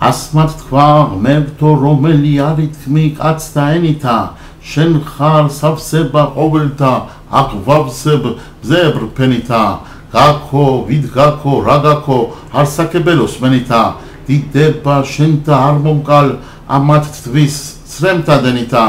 ასმათ თქვა ღმერთო რომელი არითმი კაცთა ენითა შენ ხარ სავსება ყოველთა აგვავსებ ზებრ ფენითა. გაქო ვით გაქო რა გაქო არსაკებელო სმენითა დიდება შენთა არ მომკალ ამათ თვის ცრემთა დენითა.